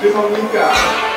Deixa eu brincar.